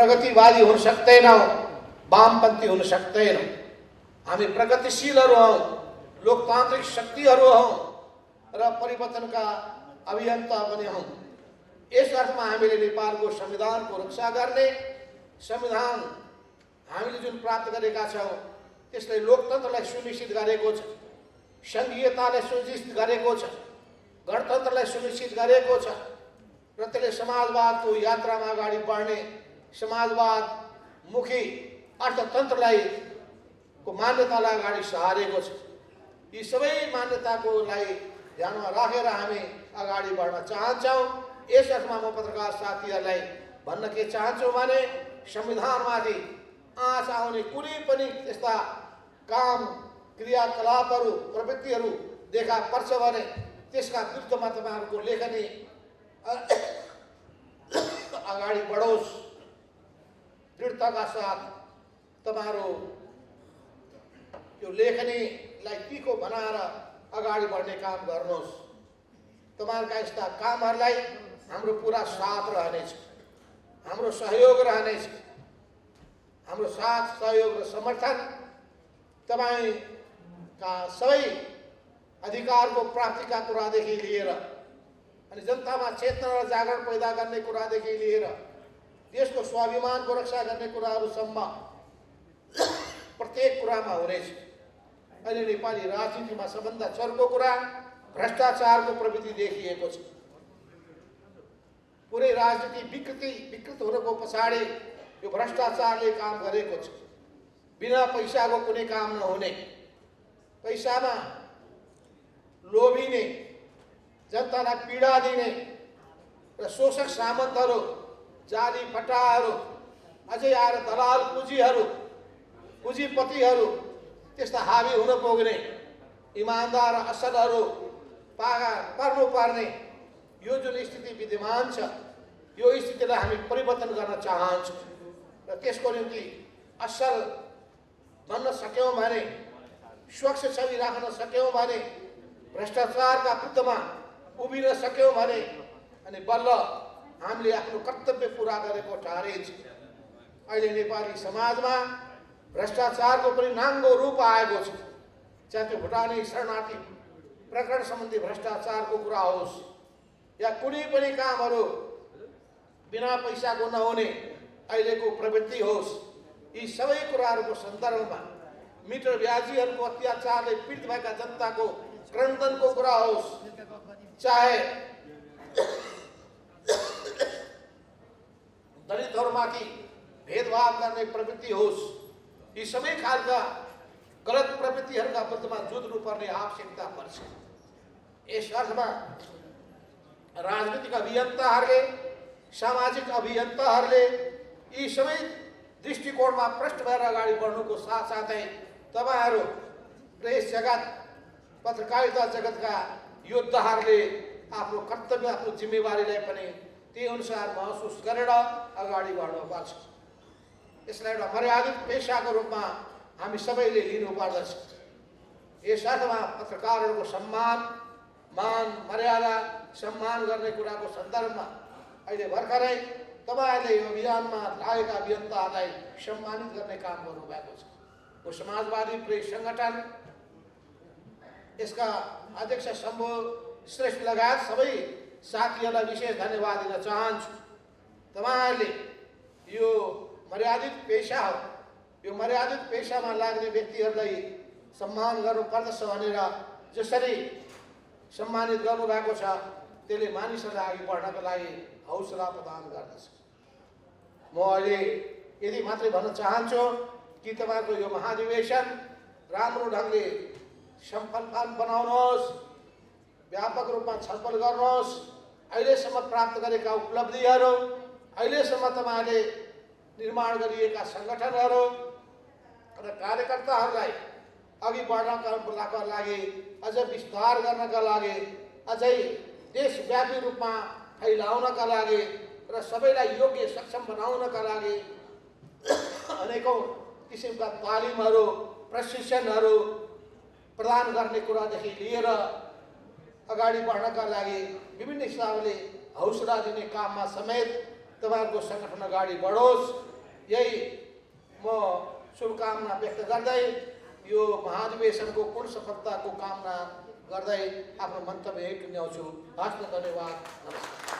प्रगतिवादी हुन सक्दैनौँ वामपन्थी हुन सक्दैनौँ हामी प्रगतिशीलहरू हौँ लोकतान्त्रिक शक्तिहरू हौँ र परिवर्तनका अभियन्ता पनि हौँ यस अर्थमा हामीले नेपालको संविधानको रक्षा गर्ने संविधान हामीले जुन प्राप्त लोकतन्त्रलाई सुनिश्चित सङ्घीयतालाई सुनिश्चित गरेको सुनिश्चित गरेको छ र त्यसले समाजवादको यात्रामा अगाडि बढ्ने समाजवाद मुखी अर्थतन्त्रलाई को मान्यतालाई अगाडि सहारेको छ। यी सबै मान्यताकोलाई ध्यानमा राखेर हामी अगाडि बढ्न चाहन्छौँ। यस अर्थमा म पत्रकार साथीहरूलाई भन्न के चाहन्छु भने संविधानमाथि आँच आउने कुनै पनि त्यस्ता काम क्रियाकलापहरू प्रवृत्तिहरू देखा पर्छ भने त्यसका विरुद्धमा तपाईँहरूको लेखनी अगाडि बढोस्। दृढताका साथ तपाईँहरू यो लेखनीलाई तिखो बनाएर अगाडि बढ्ने काम गर्नुहोस्। तपाईँहरूका यस्ता कामहरूलाई हाम्रो पुरा साथ रहनेछ। हाम्रो सहयोग रहनेछ। हाम्रो साथ सहयोग र समर्थन तपाईँका सबै अधिकारको प्राप्तिका कुरादेखि लिएर अनि जनतामा चेतना र जागरण पैदा गर्ने कुरादेखि लिएर देशको स्वाभिमानको रक्षा गर्ने कुराहरूसम्म प्रत्येक कुरामा हुनेछ अहिले नेपाली राजनीतिमा सबभन्दा चर्को कुरा भ्रष्टाचारको प्रवृत्ति देखिएको छ। पुरै राजनीति विकृति विकृत हुनुको पछाडि यो भ्रष्टाचारले काम गरेको छ। बिना पैसाको कुनै काम नहुने। पैसामा लोभिने जनतालाई पीडा दिने र शोषक सामन्तहरू जाली फटाहरू अझै आएर दलाल पुँजीहरू पुँजीपतिहरू त्यस्ता हावी हुन पुग्ने इमान्दार असलहरू पागा पर्नुपर्ने यो जुन स्थिति विद्यमान छ यो स्थितिलाई हामी परिवर्तन गर्न चाहन्छौँ। र त्यसको निम्ति असल बन्न सक्यौँ भने स्वच्छ छवि राख्न सक्यौँ भने भ्रष्टाचारका विरुद्धमा उभिन सक्यौँ भने अनि बल्ल हामीले आफ्नो कर्तव्य पुरा गरेको ठहरिन्छ अहिले नेपाली समाजमा भ्रष्टाचारको पनि नाङ्गो रूप आएको छ। चाहे त्यो भुटानी शरणार्थी प्रकरण सम्बन्धी भ्रष्टाचारको कुरा होस् या कुनै पनि कामहरू बिना पैसाको नहुने अहिलेको प्रवृत्ति होस् यी सबै कुराहरूको सन्दर्भमा मिटर ब्याजीहरूको अत्याचारले पीडित भएका जनताको क्रन्दनको कुरा होस्। चाहे दलितहरूमाथि भेदभाव गर्ने प्रवृत्ति होस् यी सबै खालका गलत प्रवृत्तिहरूका विरुद्धमा जुझ्नुपर्ने आवश्यकता पर्छ यस अर्थमा राजनीतिक अभियन्ताहरूले सामाजिक अभियन्ताहरूले यी सबै दृष्टिकोणमा प्रष्ट भएर अगाडि बढ्नुको साथसाथै तपाईँहरू यस जगत पत्रकारिता जगतका योद्धाहरूले आफ्नो कर्तव्य आफ्नो जिम्मेवारीलाई पनि त्यही अनुसार महसुस गरेर अगाडि बढ्नुपर्छ यसलाई एउटा मर्यादित पेसाको रूपमा हामी सबैले लिनुपर्दछ यस अर्थमा पत्रकारहरूको सम्मान मान मर्यादा सम्मान गर्ने कुराको सन्दर्भमा अहिले भर्खरै तपाईँहरूले यो अभियानमा लागेका अभियन्ताहरूलाई सम्मानित गर्ने काम गर्नुभएको छ यो समाजवादी प्रेस सङ्गठन यसका अध्यक्ष शम्भु श्रेष्ठ लगायत सबै साथीहरूलाई विशेष धन्यवाद दिन चाहन्छु। तपाईँहरूले यो मर्यादित पेसा हो। यो मर्यादित पेसामा लाग्ने व्यक्तिहरूलाई सम्मान गर्नुपर्दछ भनेर जसरी सम्मानित गर्नुभएको छ त्यसले मानिसहरूलाई अघि बढ्नको लागि हौसला प्रदान गर्दछ। म अहिले यदि मात्रै भन्न चाहन्छु कि तपाईँको यो महाधिवेशन राम्रो ढङ्गले सफल बनाउनुहोस्। व्यापक रूपमा छलफल गर्नुहोस्। अहिलेसम्म प्राप्त गरेका उपलब्धिहरू अहिलेसम्म तपाईँहरूले निर्माण गरिएका सङ्गठनहरू र कार्यकर्ताहरूलाई अघि बढ्नका लागि अझ विस्तार गर्नका लागि अझै देशव्यापी रूपमा फैलाउनका लागि र सबैलाई योग्य सक्षम बनाउनका लागि अनेकौँ किसिमका तालिमहरू प्रशिक्षणहरू प्रदान गर्ने कुरादेखि लिएर अगाडि बढ्नका लागि विभिन्न हिसाबले हौसला दिने काममा समेत तपाईँहरूको सङ्गठन अगाडि बढोस्। यही म शुभकामना व्यक्त गर्दै यो महाधिवेशनको पूर्ण सफलताको कामना गर्दै आफ्नो मन्तव्य यही टुङ्ग्याउँछु हस्त धन्यवाद। नमस्कार।